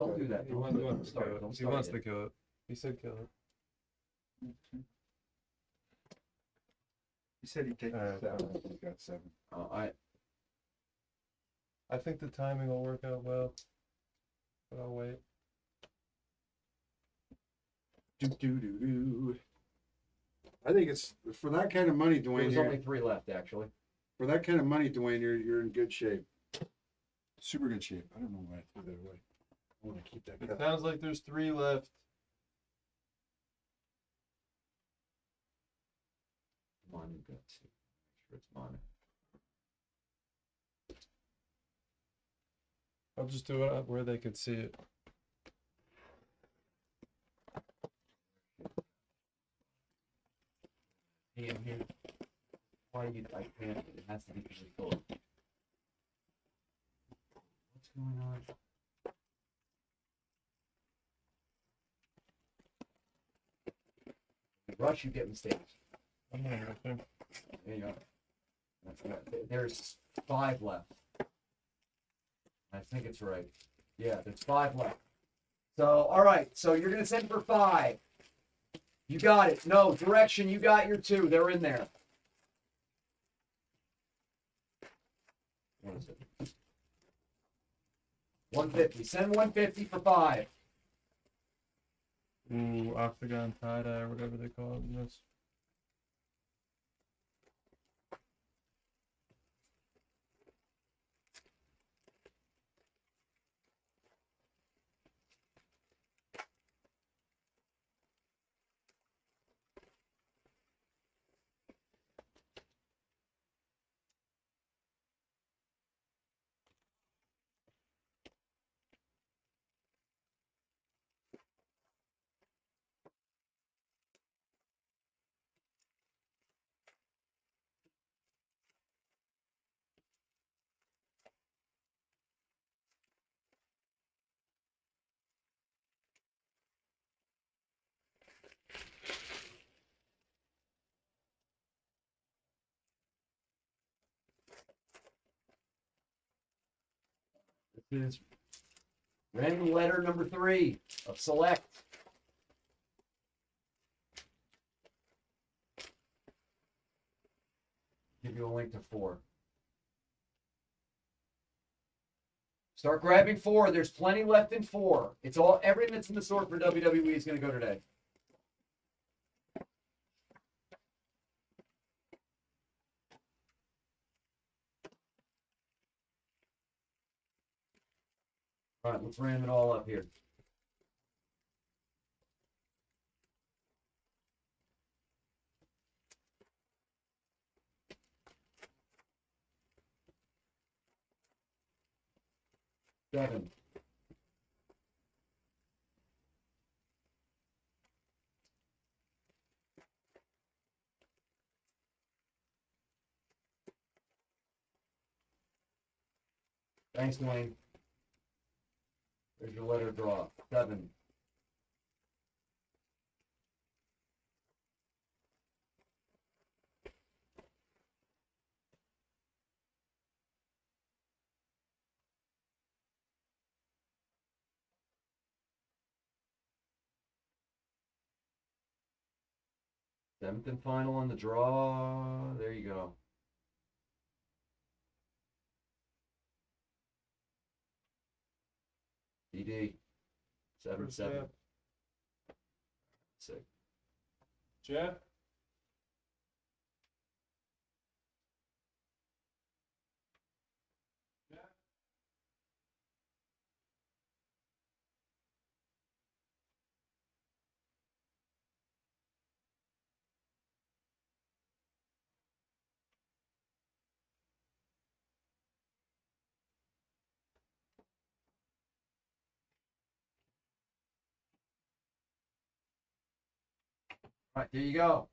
Don't do that. He Don't wants, do he. Don't wants to start. kill it. Don't He start wants it. to kill it. He said kill it. He said he'd take Alright. seven. He's got seven. Uh, I, I think the timing will work out well. But I'll wait. Do, do, do, do. I think it's, for that kind of money, there Dwayne, was you're, only three left, actually. for that kind of money, Dwayne, you're, you're in good shape. Super good shape. I don't know why I threw that away. I wanna keep that It sounds like there's three left. On, got two. Make sure it's mine. I'll just do it up where they can see it. Hey, I'm here. Why are you, I can't, it has to be really full. What's going on? Rush, you get mistakes. There you go. There's five left. I think it's right. Yeah, there's five left. So, all right. So you're gonna send for five. You got it. No direction. You got your two. They're in there. What is it? 150. Send 150 for five. Ooh, octagon tie dye or whatever they call it in this. This is random letter number three of select. Give you a link to four. Start grabbing four. There's plenty left in four. It's all everything that's in the sort for WWE is going to go today. All right, let's ram it all up here. Seven. Thanks, Dwayne. There's your letter draw. Seven. Seventh and final on the draw. There you go. DD. Seven, seven. Six. Jeff? Right, there you go.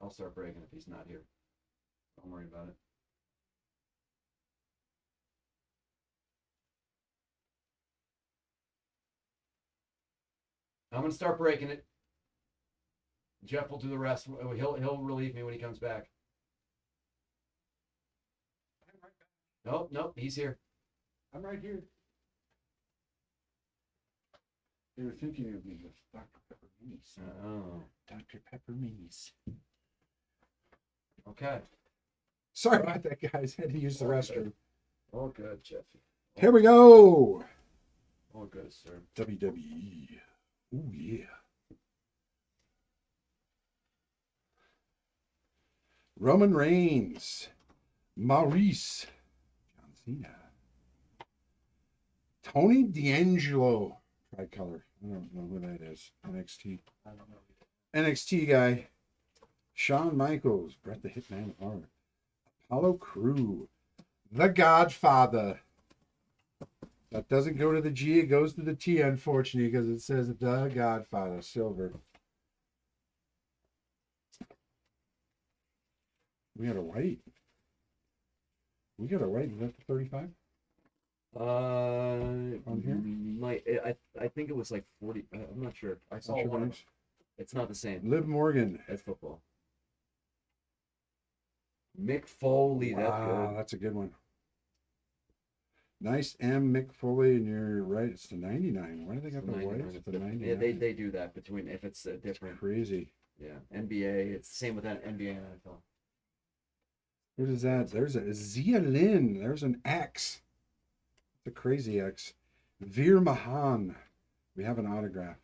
I'll start breaking if he's not here. Don't worry about it. I'm gonna start breaking it. Jeff will do the rest. He'll he'll relieve me when he comes back. Nope, nope, he's here. I'm right here. They were thinking of me with Dr. Pepper minis. Oh, Dr. Pepper minis. okay. Sorry about that, guys. Had to use the restroom. All good, Jeffy. Here we go. All good, sir. WWE. Oh yeah. Roman Reigns, Maurice, John Cena, Tony D'Angelo, tricolor. I don't know who that is. NXT. I don't know. NXT guy. Shawn Michaels, Brett the Hitman Hart, Apollo Crew, The Godfather. That doesn't go to the G, it goes to the T, unfortunately, because it says The Godfather, silver. We got a white. We got a white. Is that the 35? Uh, On here? might I I think it was like forty. uh, I'm not sure. I saw sure one. Of. It's not the same. Liv Morgan. That's football. Mick Foley. That's Wow, good. that's a good one. Nice M Mick Foley, and you're right. It's the 99. Why do they got the white? 99. It's the 99. Yeah, they they do that between if it's a different. Crazy. Yeah, NBA. It's the same with that NBA and NFL. What is that? There's a Xia Li. There's an X. The crazy X. Veer Mahaan. We have an autograph.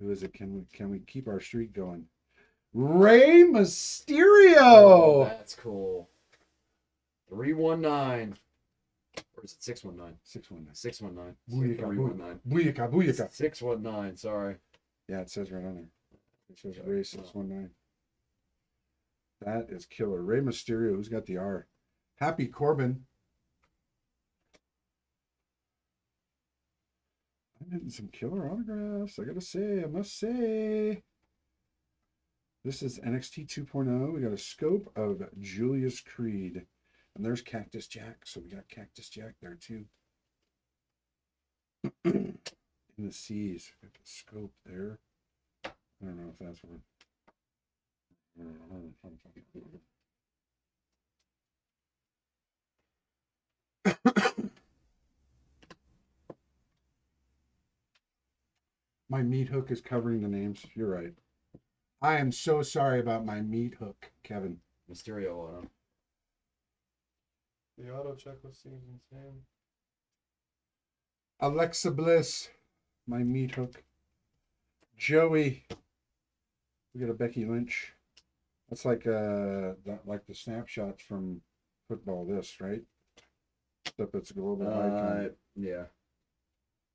Who is it? Can we can we keep our streak going? Rey Mysterio. Oh, that's cool. Three one nine. Or is it six one nine? Six one nine. Six one nine. Booyaka, Three one nine. Booyaka, booyaka. Six one nine. Sorry. Yeah, it says right on there. It says Ray uh, one nine. That is killer. Rey Mysterio. Who's got the R? Happy Corbin. I'm getting some killer autographs. I gotta say, I must say. This is NXT 2.0. We got a scope of Julius Creed. And there's Cactus Jack. So we got Cactus Jack there too. In the seas. Got the scope there. I don't know if that's it. My meat hook is covering the names. You're right. I am so sorry about my meat hook, Kevin. Mysterio. The auto checklist seems insane. Alexa Bliss, my meat hook. Joey. We got a Becky Lynch. That's like uh that, like the snapshots from football. This right? Except it's a global Uh, icon. yeah.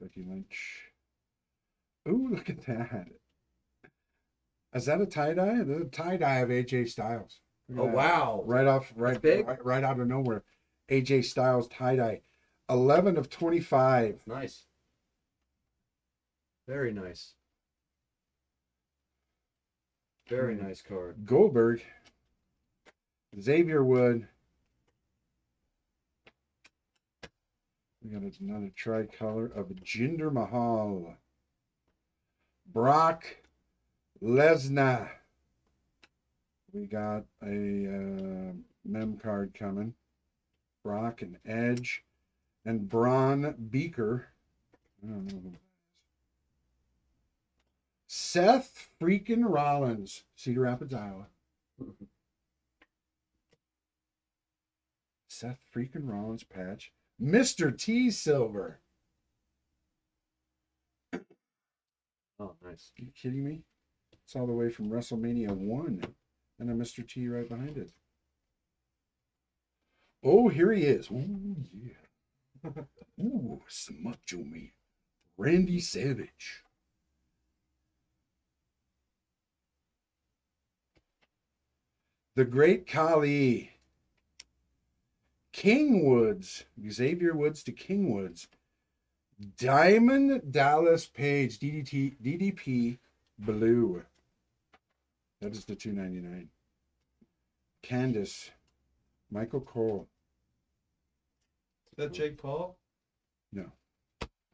Becky Lynch. Ooh, look at that. Is that a tie dye? The tie dye of AJ Styles. Oh that. wow. Right off, right, big. right, right out of nowhere. AJ Styles tie dye. Eleven of twenty-five. Nice. Very nice. Very Hmm. nice card. Goldberg, Xavier Wood. We got another tricolor of Jinder Mahal. Brock Lesnar. We got a uh, mem card coming. Brock and Edge and Bron Breakker. I don't know who. Seth freaking Rollins, Cedar Rapids, Iowa. Seth freaking Rollins patch. Mr. T Silver. Oh, nice. Are you kidding me? It's all the way from WrestleMania 1 and a Mr. T right behind it. Oh, here he is. Ooh, yeah. Ooh, some macho man. Randy Savage. The Great Khali. King Woods. Xavier Woods to King Woods. Diamond Dallas Page DDT DDP Blue. That is the 299. Candace. Michael Cole. Is that Jake Paul? No.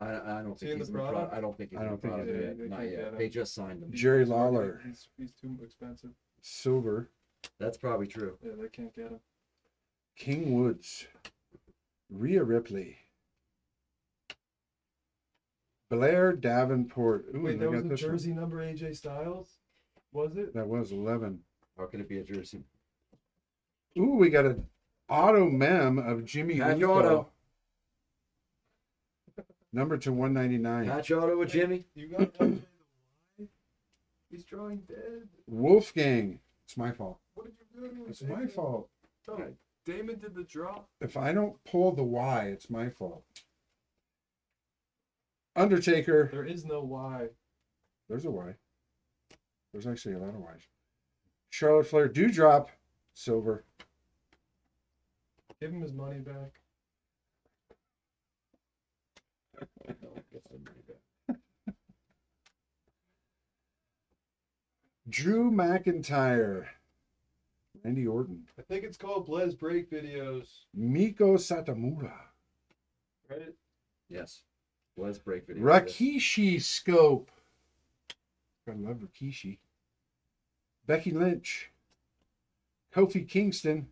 I I, I don't Is he think in he's the in the pro- product? I don't think he's I in the don't think product he's in yet. it. They Not can't yet. get him. They just signed him. Jerry He's not Lawler. He's, he's too expensive. Silver. That's probably true. Yeah, they can't get him. King Woods. Rhea Ripley. Blair Davenport. Ooh, Wait, they that was got a this one. jersey number AJ Styles? Was it? That was 11. How could it be a jersey? Ooh, we got an auto mem of Jimmy Patch Uso. auto. Number to 199. Patch auto with Jimmy. You got LJ the Y? He's drawing dead. Wolfgang. It's my fault. What did you do? It's my fault. No, Damon did the draw. If I don't pull the Y, it's my fault. Undertaker. There is no Y. There's a Y. There's actually a lot of Y's. Charlotte Flair. Dewdrop. Silver. Give him his money back. Drew McIntyre. Randy Orton. I think it's called Blez Break Videos, Meiko Satomura. right? Yes. Let's break Videos. Rikishi Scope. Gotta love Rikishi. Becky Lynch. Kofi Kingston.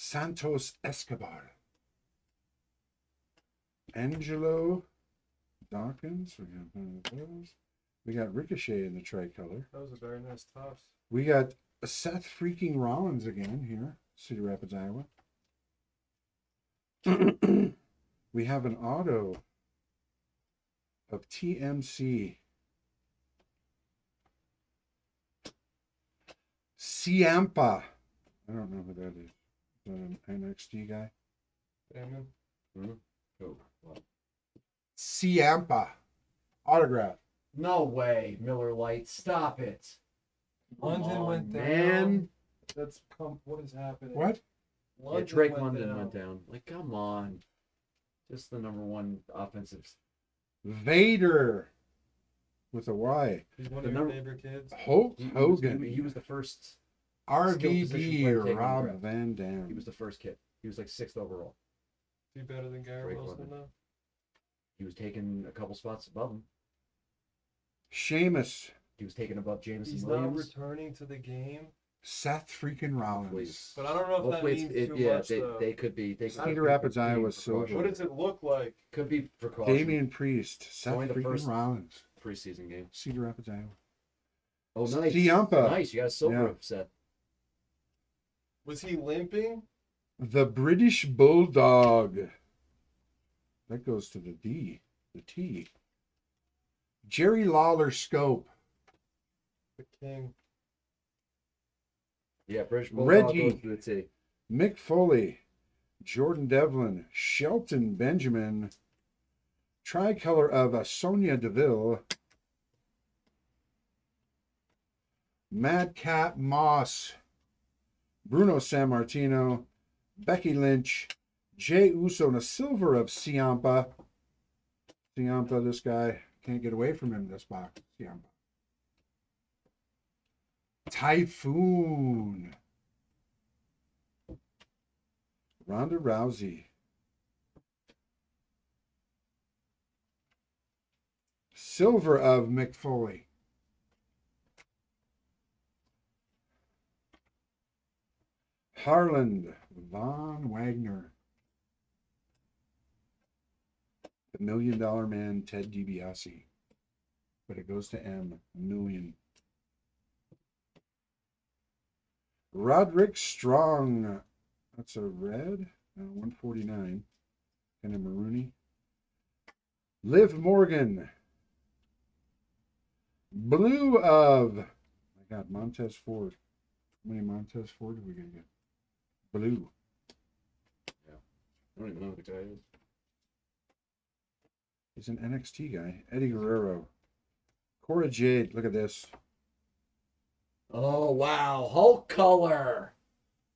Santos Escobar. Angelo Dawkins. We got one of those. We got Ricochet in the tricolor. That was a very nice toss. We got Seth freaking Rollins again here, Cedar Rapids, Iowa. we have an auto of TMC. Ciampa. I don't know who that is. Is an NXT guy? Damon. Hmm? Oh, well. Ciampa. Autograph. No way, Miller Light. Stop it. London on, went down. man. That's come. What is happening? What? Yeah, Drake London went down. Like, come on. Just the number one offensive. Vader. With a Y. He's one The of your number- favorite kids. Hulk He, he was, Hogan. he, he was the first. Skill position player RVD. taken Rob draft. Van Dam. He was the first kid. He was like sixth overall. Is he better than Garrett Drake Wilson London. though? He was taken a couple spots above him. Sheamus. He was taken above Jameson He's not Williams. returning to the game. Seth freaking Rollins. Please. But I don't know if that Hopefully, means it's, it, too yeah, much they, though. they could be. They could Cedar be Rapids, being Iowa, precaution. silver. What does it look like? Could be precaution. Damian Priest. Seth Only the freaking first- Rollins. preseason game. Cedar Rapids, Iowa. Oh, nice. Ciampa. Nice. You got a silver Yeah. set. Was he limping? The British Bulldog. That goes to the D. The T. Jerry Lawler Scope. The king. Yeah, British Bulldog Reggie. goes to the T. Mick Foley. Jordan Devlin. Shelton Benjamin. Tricolor of uh, Sonya Deville. Madcap Moss. Bruno Sammartino. Becky Lynch. Jay Uso and a silver of Ciampa. Ciampa, this guy can't get away from him this box. Ciampa. Typhoon. Ronda Rousey. Silver of Mick Harland Von Wagner. The Million Dollar Man Ted DiBiase. But it goes to M. Million. Roderick Strong. That's a red. Uh, 149. Kind of maroony. Liv Morgan. Blue of. My God, Montez Ford. How many Montez Ford are we going to get? Blue. Yeah. I don't even know who the guy is. He's an NXT guy. Eddie Guerrero. Cora Jade. Look at this. Oh wow, Hulk color.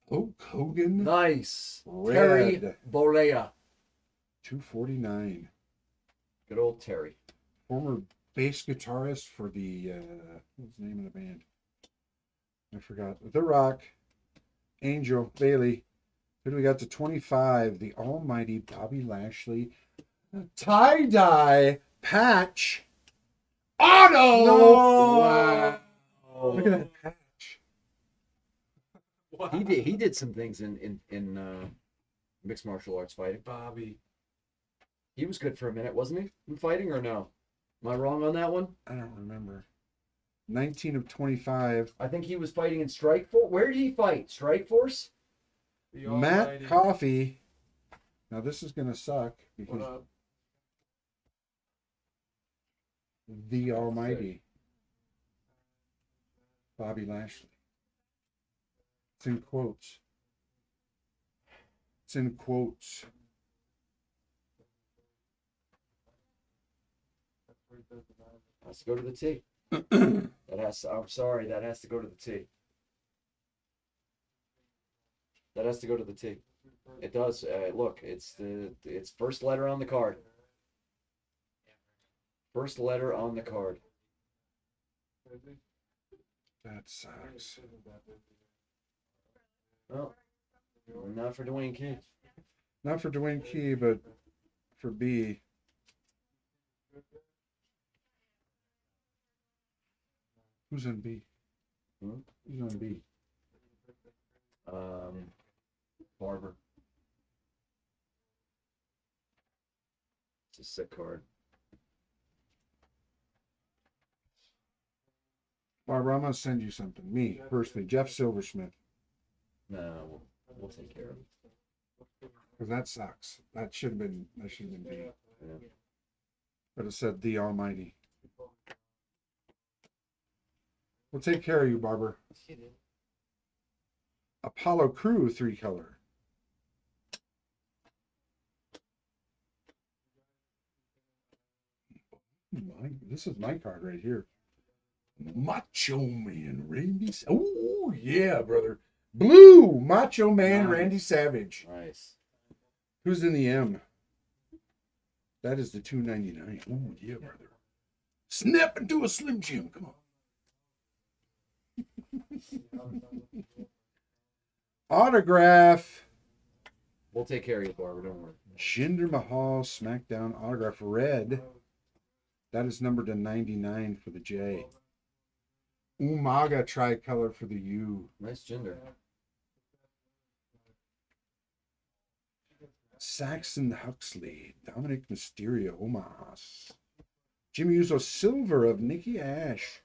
Hulk Hogan. Nice. Terry Red. Bollea. 249. Good old Terry. Former bass guitarist for the, uh, what's the name of the band? I forgot. The Rock. Angel. Bayley. Who do we got to 25? The almighty Bobby Lashley. Tie dye patch. Auto. No! Wow. Look at that patch. He did. He did some things in in in uh, mixed martial arts fighting. Bobby. He was good for a minute, wasn't he? In fighting or no? Am I wrong on that one? I don't remember. 19 of 25. I think he was fighting in Strike Force. Where did he fight? Strike Force? Matt almighty- Coffee. Now this is gonna suck What because up? the Almighty Bobby Lashley. It's in quotes. It's in quotes. Let's go to the T. that has. To, I'm sorry. That has to go to the T. That has to go to the T. It does. Uh, look, it's the it's first letter on the card. First letter on the card. That sucks. Well, not for Dwayne Key. Not for Dwayne Key, but for B. Who's on B? Hmm? Who's on B? Um, Barber. It's a sick card. Barbara, I'm gonna send you something. Me personally, Jeff Silversmith, No, we'll, we'll take care of it. because that sucks. That should have been. That should have been B. Yeah. But it said the Almighty. We'll take care of you, Barber. Apollo Crew three color. My, this is my card right here. Macho Man Randy. Sa- Oh yeah, brother. Blue Macho Man Nice. Randy Savage. Nice. Who's in the M? That is the two ninety nine. Oh yeah, brother. Snap into a Slim Jim. Come on. Autograph. We'll take care of you, Barbara. Don't worry. Jinder Mahal SmackDown autograph red. That is numbered to 99 for the J. Umaga tricolor for the U. Nice gender. Saxon Huxley, Dominik Mysterio, Omaha. Jimmy Uso silver of Nikki Ash.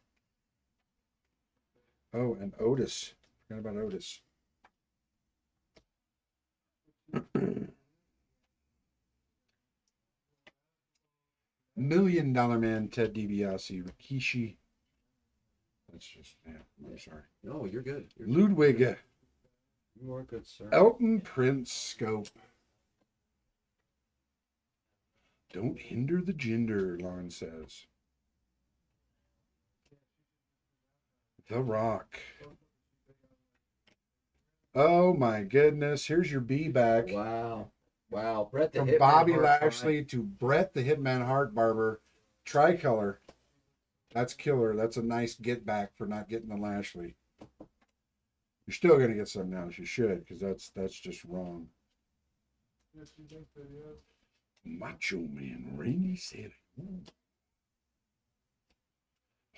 Oh, and Otis. Forgot about Otis. Million Dollar Man, Ted DiBiase, Rikishi. That's just, yeah, I'm sorry. No, you're good. You're Ludwig, You are good, sir. Elton Prince Scope. Don't hinder the gender, Lon says. The Rock. Oh my goodness. Here's your B back. Wow. Wow. Brett the From Hitman Bobby Hart Lashley to Brett the Hitman Hart Barber. Tricolor. That's killer. That's a nice get back for not getting the Lashley. You're still gonna get some now. You should, because that's that's just wrong. Macho Man Randy Savage.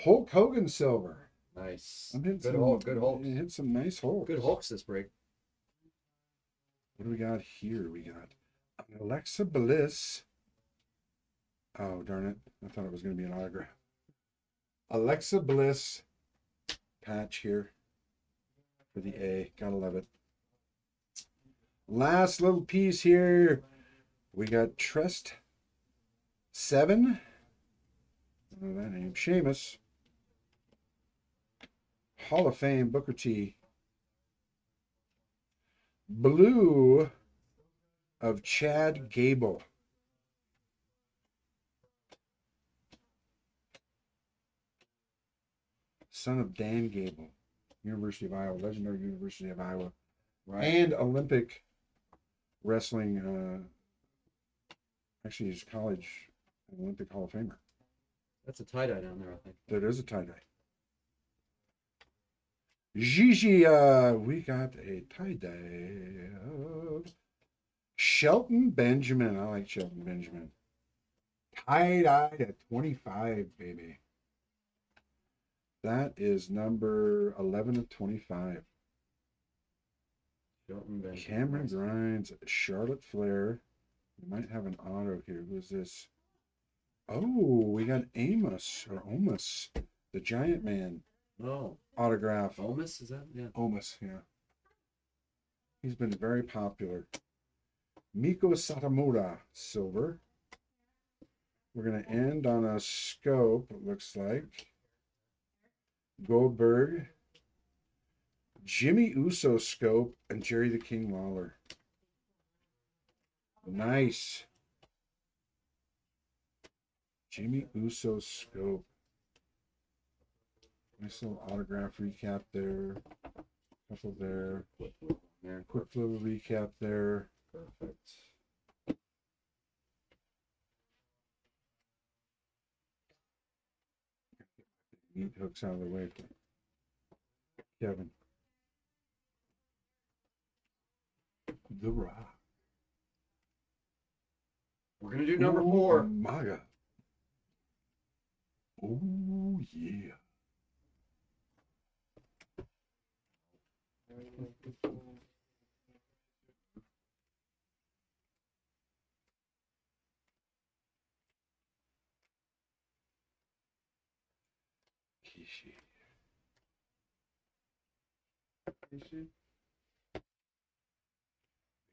Hulk Hogan silver. Nice. I'm Good some, Hulk. Good Hulk. Hit some nice Hulks. Good Hulks this break. What do we got here? We got Alexa Bliss. Oh darn it! I thought it was going to be an autograph. Alexa Bliss patch here for the A. Gotta love it. Last little piece here. We got Trust Seven. I know that name. Sheamus. Hall of Fame Booker T. Blue of Chad Gable. Son of Dan Gable, University of Iowa, legendary University of Iowa, Right. and Olympic wrestling. Uh, actually, he's college Olympic Hall of Famer. That's a tie dye down there, I think. There is a tie dye. Gigi, uh, we got a tie dye of Shelton Benjamin. I like Shelton Benjamin. tie dye at 25, baby. That is number 11 of 25. Shelton Benjamin. Cameron Grimes, Charlotte Flair. We might have an auto here. Who's this? Oh, we got Amos or Omus, the Giant Man Oh, autograph. Omis, is that? Yeah. Omus, yeah. He's been very popular. Meiko Satomura, silver. We're going to end on a scope, it looks like. Goldberg, Jimmy Uso scope, and Jerry the King Lawler. Nice. Jimmy Uso scope. Nice little autograph recap there. Couple there. There. Quick little recap there. Perfect. Meat hooks out of the way Kevin. The Rock. We're gonna do number four. Maga. Oh yeah. Kishi. Ishi?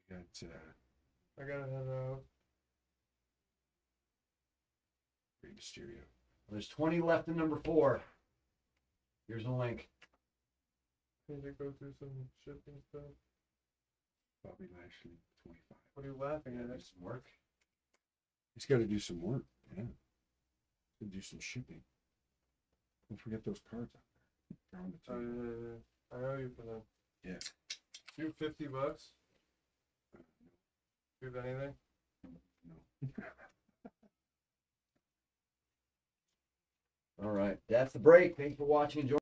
We got uh, I gotta head out. Rey Mysterio. There's 20 left in number four. Here's a link. Need to go through some shipping stuff. Bobby Lashley, 25. What are you laughing at? some work. He's got to do some work. Yeah. He's got to do some shipping. Don't forget those cards out there. They're on the Oh, table. I owe you for them. Yeah. You fifty bucks? Do anything? No. All right. That's the break. Thanks for watching. Enjoy.